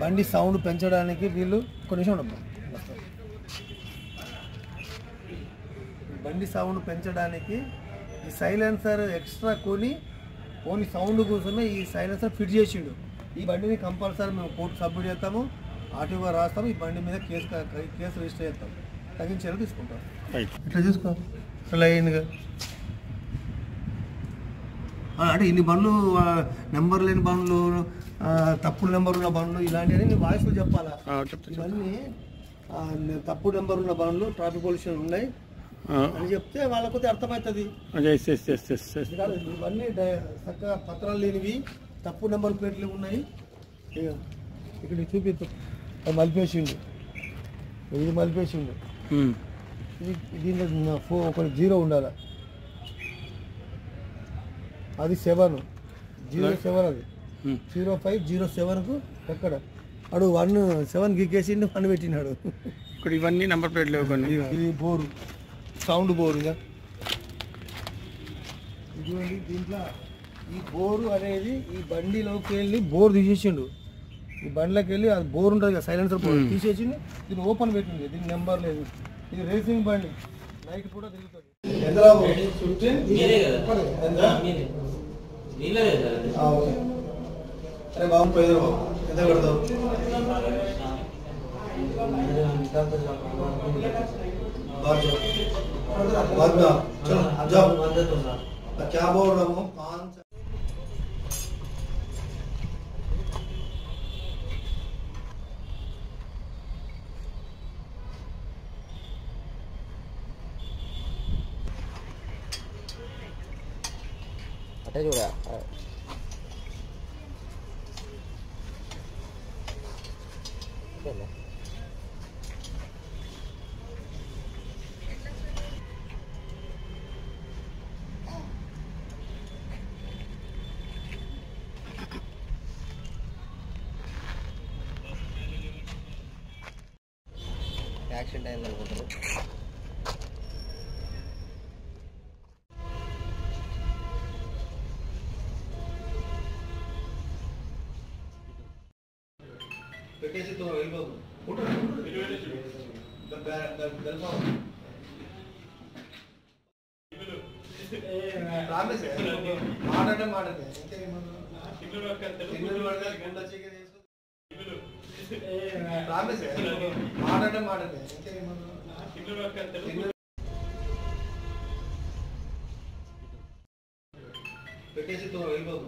బండి సౌండ్ పెంచడానికి వీళ్ళు ఉండమ్మా. బండి సౌండ్ పెంచడానికి ఈ సైలెన్సర్ ఎక్స్ట్రా కొని ఓన్లీ సౌండ్ కోసమే ఈ సైలెన్సర్ ఫిట్ చేసిండు. ఈ బండిని కంపల్సరీ మేము కోర్టు సబ్మిట్ చేస్తాము ఆర్టీఓ రాస్తాము ఈ బండి మీద కేసు కేసు రిజిస్టర్ చేస్తాం తగిన చర్యలు తీసుకుంటాం. ఇట్లా చూసుకో. లైన్గా ఆ, అంటే ఇన్ని బండ్లు నెంబర్ లేని బండ్లు తప్పుడు నెంబర్ ఉన్న బండ్లు ఇలాంటివన్నీ వాయిస్లో చెప్పాలా? ఇవన్నీ తప్పుడు నెంబర్ ఉన్న బండ్లు ట్రాఫిక్ పొల్యూషన్ ఉన్నాయి అని చెప్తే వాళ్ళకి అర్థమవుతుంది. ఇవన్నీ చక్కగా పత్రాలు లేనివి తప్పు నెంబర్ ప్లేట్లు ఉన్నాయి. ఇక ఇక్కడ చూపిస్తాం అది మలిపేసిండు. ఇది మలిపేసిండు. ఇది దీంట్లో ఫో ఒక జీరో ఉండాలి? అది సెవెన్ జీరో సెవెన్ అది. జీరో ఫైవ్ జీరో సెవెన్కు ఎక్కడ? అడు వన్ సెవెన్ గీకేసిండు వన్ పెట్టినాడు. ఇక్కడ ఇవన్నీ నెంబర్ ప్లేట్ లేవు కొన్ని. ఇది బోరు. సౌండ్ బోరు ఇక. ఇదిగోండి దీంట్లో ఈ బోరు అనేది ఈ బండిలోకి వెళ్ళి బోర్ తీసేసిండు. ఈ బండిలోకి వెళ్ళి అది బోర్ ఉంటుంది కదా సైలెన్సర్ బోర్. తీసేసిండు దీన్ని ఓపెన్ పెట్టింది దీని నెంబర్ లేదు. ఇది రేసింగ్ బండి. నైట్ కూడా తిరుగుతుంది. ఓకే. అరే బాబు పోయిద్దరు బాబు ఎంత కడతావు बाहर जाओ बाद में आओ चलो जाओ क्या बोल रहा हूँ पाँच అటే చూడ యాక్సిడెంట్ అయింది అనుకుంటారు పెట్టేసి తో వెళ్ళిపోదు రామేశ్ మాట్లాడే మాట్లాడే రామేశ్ మాట్లాడే మాట్లాడే పెట్టేసి తో వెళ్ళిపోదు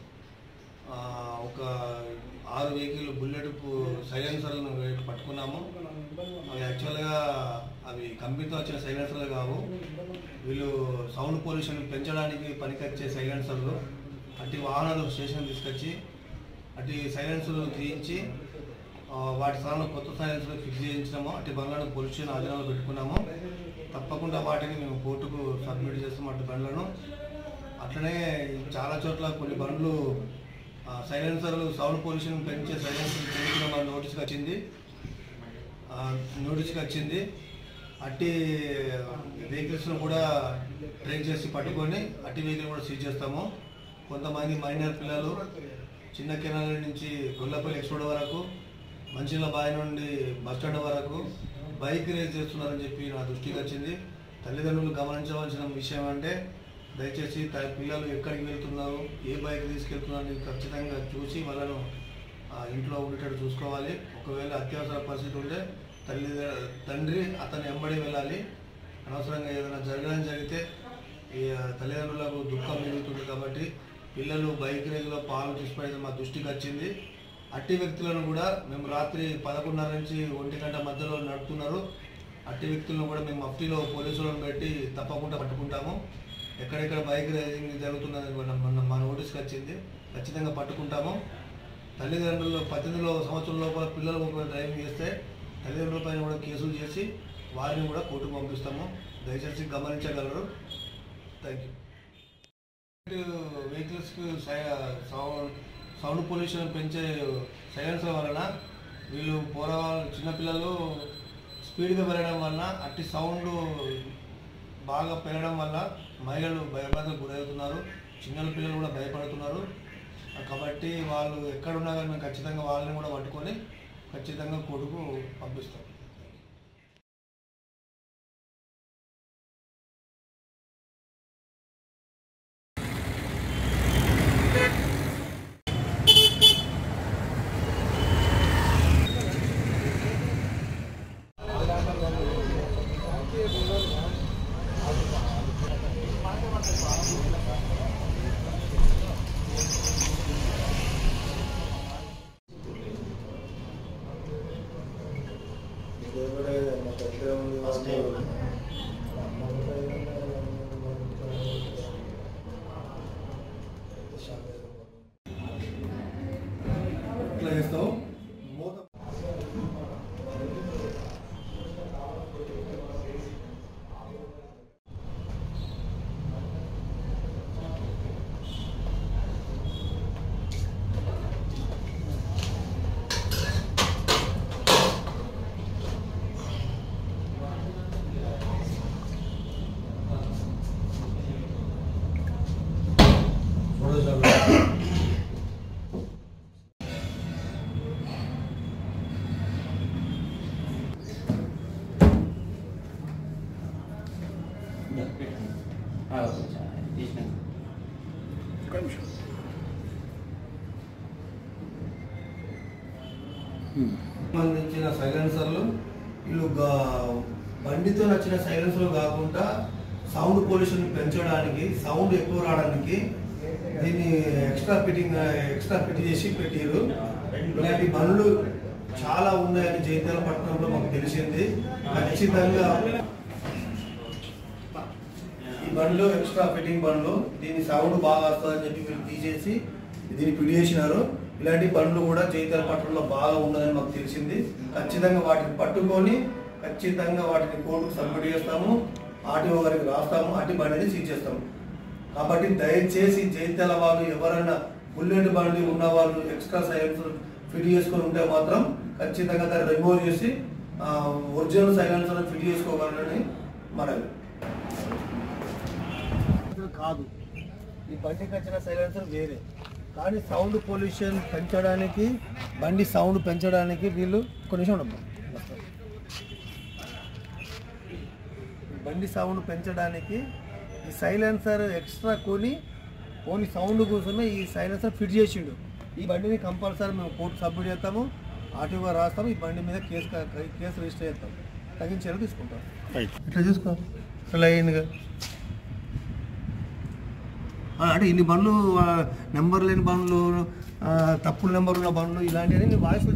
ఒక ఆరు వెహికల్ బుల్లెట్ సైలెన్సర్లను పట్టుకున్నాము. అవి యాక్చువల్గా అవి కంపెనీతో వచ్చిన సైలెన్సర్లు కావు. వీళ్ళు సౌండ్ పొల్యూషన్ పెంచడానికి పనికొచ్చే సైలెన్సర్లు. అట్టి వాహనాలు స్టేషన్ తీసుకొచ్చి అటు సైలెన్సర్లు తీయించి వాటి స్థానంలో కొత్త సైలెన్సర్లు ఫిక్స్ చేయించినాము. అటు బండ్లను పొల్యూషన్ ఆధీనంలో పెట్టుకున్నాము. తప్పకుండా వాటిని మేము కోర్టుకు సబ్మిట్ చేస్తాం అటు బండ్లను. అట్లనే చాలా చోట్ల కొన్ని బండ్లు సైలెన్సర్లు సౌండ్ పొల్యూషన్ పెంచే సైలెన్సర్ పెంచిన మన నోటీస్కి వచ్చింది. నోటీస్కి వచ్చింది. అట్టి వెహికల్స్ను కూడా ట్రైన్ చేసి పట్టుకొని అట్టి వెహికల్ కూడా సీజ్ చేస్తాము. కొంతమంది మైనర్ పిల్లలు చిన్న కెనాల నుంచి గొల్లపల్లి ఎక్స్పోర్ట్ వరకు మంచిల బావి నుండి బస్ స్టాండ్ వరకు బైక్ రేస్ చేస్తున్నారని చెప్పి నా దృష్టికి వచ్చింది. తల్లిదండ్రులు గమనించవలసిన విషయం అంటే దయచేసి తన పిల్లలు ఎక్కడికి వెళ్తున్నారు ఏ బైక్ తీసుకెళ్తున్నారు ఖచ్చితంగా చూసి వాళ్ళను ఇంట్లో ఉండేటట్టు చూసుకోవాలి. ఒకవేళ అత్యవసర పరిస్థితి ఉంటే తల్లి తండ్రి అతను ఎంబడి వెళ్ళాలి. అనవసరంగా ఏదైనా జరగడం జరిగితే ఈ తల్లిదండ్రులకు దుఃఖం మిగులుతుంది కాబట్టి పిల్లలు బైక్ రేజ్లో పాలు తీసుకునేది మా దృష్టికి వచ్చింది. అట్టి వ్యక్తులను కూడా మేము రాత్రి పదకొండున్నర నుంచి ఒంటి గంట మధ్యలో నడుపుతున్నారు. అట్టి వ్యక్తులను కూడా మేము మఫ్టీలో పోలీసులను పెట్టి తప్పకుండా పట్టుకుంటాము. ఎక్కడెక్కడ బైక్ రైడింగ్ జరుగుతున్నది మన మన మా నోటీస్కి వచ్చింది. ఖచ్చితంగా పట్టుకుంటాము. తల్లిదండ్రులు పద్దెనిమిదిలో సంవత్సరం లోపల పిల్లలు ఒకవేళ డ్రైవింగ్ చేస్తే తల్లిదండ్రులపైన కూడా కేసులు చేసి వారిని కూడా కోర్టుకు పంపిస్తాము. దయచేసి గమనించగలరు. థ్యాంక్ యూ వెహికల్స్కి సౌండ్ సౌండ్ పొల్యూషన్ పెంచే సైలెన్సర్ వలన వీళ్ళు పోరవాళ్ళు చిన్నపిల్లలు స్పీడ్గా వెళ్ళడం వలన అట్టి సౌండ్ బాగా పెరగడం వల్ల మహిళలు భయభ్రాంతులకు గురవుతున్నారు. చిన్న పిల్లలు కూడా భయపడుతున్నారు. కాబట్టి వాళ్ళు ఎక్కడున్నా కానీ మేము ఖచ్చితంగా వాళ్ళని కూడా పట్టుకొని ఖచ్చితంగా కొడుకు పంపిస్తాం. ఒక్క నిమిషం. సంబంధించిన సైలెన్సర్లు వీళ్ళు బండితో నచ్చిన సైలెన్సర్లు కాకుండా సౌండ్ పొల్యూషన్ పెంచడానికి సౌండ్ ఎక్కువ రావడానికి దీన్ని ఎక్స్ట్రా ఫిట్టింగ్ ఎక్స్ట్రా ఫిట్ చేసి పెట్టారు ఇలాంటి బండ్లు చాలా ఉన్నాయని జైత్యాల పట్టణంలో మాకు తెలిసింది. ఖచ్చితంగా బండ్లు ఎక్స్ట్రా ఫిట్టింగ్ బండ్లు దీని సౌండ్ బాగా వస్తుందని చెప్పి మీరు తీసేసి దీన్ని ఫిట్ చేసినారు ఇలాంటి బండ్లు కూడా జైతాల పట్టణంలో బాగా ఉన్నదని మాకు తెలిసింది. ఖచ్చితంగా వాటిని పట్టుకొని ఖచ్చితంగా వాటిని కోర్టుకు సబ్మిట్ చేస్తాము. ఆర్టీఓ గారికి రాస్తాము. అటు బండిని సీజ్ చేస్తాము. కాబట్టి దయచేసి జైతల వాళ్ళు ఎవరైనా బుల్లెట్ బండి ఉన్న వాళ్ళు ఎక్స్ట్రా సైలెన్సర్ ఫిట్ చేసుకొని ఉంటే మాత్రం ఖచ్చితంగా దాన్ని రిమూవ్ చేసి ఒరిజినల్ సైలెన్సర్ ఫిట్ చేసుకోగలరని మనవి. కాదు. ఈ బండికి వచ్చిన సైలెన్సర్ వేరే. కానీ సౌండ్ పొల్యూషన్ పెంచడానికి బండి సౌండ్ పెంచడానికి వీళ్ళు. ఈ బండి సౌండ్ పెంచడానికి ఈ సైలెన్సర్ ఎక్స్ట్రా కొని ఓన్లీ సౌండ్ కోసమే ఈ సైలెన్సర్ ఫిట్ చేసిండు. ఈ బండిని కంపల్సరీ మేము కోర్టు సబ్మిట్ చేస్తాము ఆర్టీఓగా రాస్తాము ఈ బండి మీద కేసు కేసు రిజిస్టర్ చేస్తాం తగిన చర్యలు తీసుకుంటాం. ఇట్లా చూసుకో ఇట్లా అయిందిగా. ఆ, అంటే ఇన్ని బండ్లు నెంబర్ లేని బండ్లు ఆ, నెంబర్ ఉన్న బండ్లు ఇలాంటివన్నీ వాయిస్